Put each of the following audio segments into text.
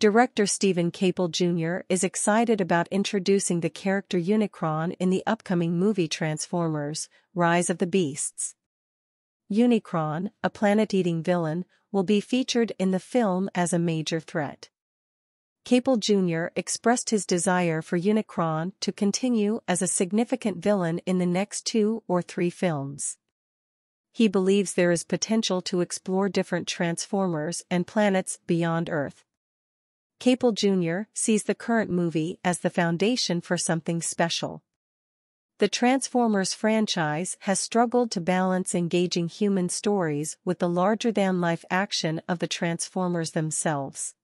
Director Steven Caple Jr. is excited about introducing the character Unicron in the upcoming movie Transformers, Rise of the Beasts. Unicron, a planet-eating villain, will be featured in the film as a major threat. Caple Jr. expressed his desire for Unicron to continue as a significant villain in the next two or three films. He believes there is potential to explore different Transformers and planets beyond Earth. Caple Jr. sees the current movie as the foundation for something special. The Transformers franchise has struggled to balance engaging human stories with the larger-than-life action of the Transformers themselves.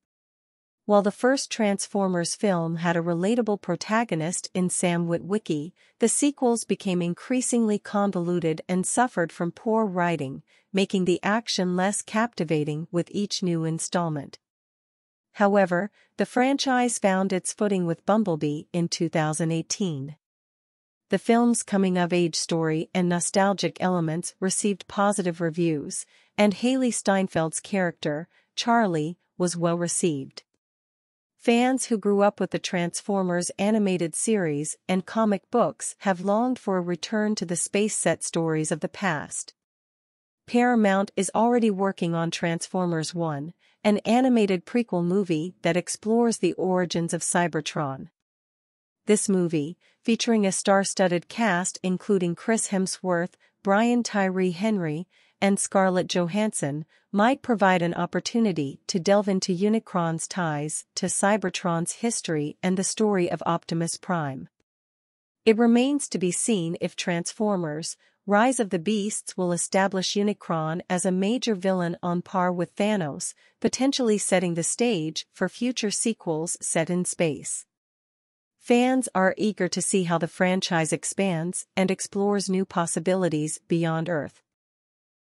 While the first Transformers film had a relatable protagonist in Sam Witwicky, the sequels became increasingly convoluted and suffered from poor writing, making the action less captivating with each new installment. However, the franchise found its footing with Bumblebee in 2018. The film's coming-of-age story and nostalgic elements received positive reviews, and Hailee Steinfeld's character, Charlie, was well received. Fans who grew up with the Transformers animated series and comic books have longed for a return to the space set stories of the past. Paramount is already working on Transformers 1, an animated prequel movie that explores the origins of Cybertron. This movie, featuring a star-studded cast including Chris Hemsworth, Brian Tyree Henry, and Scarlett Johansson, might provide an opportunity to delve into Unicron's ties to Cybertron's history and the story of Optimus Prime. It remains to be seen if Transformers, Rise of the Beasts will establish Unicron as a major villain on par with Thanos, potentially setting the stage for future sequels set in space. Fans are eager to see how the franchise expands and explores new possibilities beyond Earth.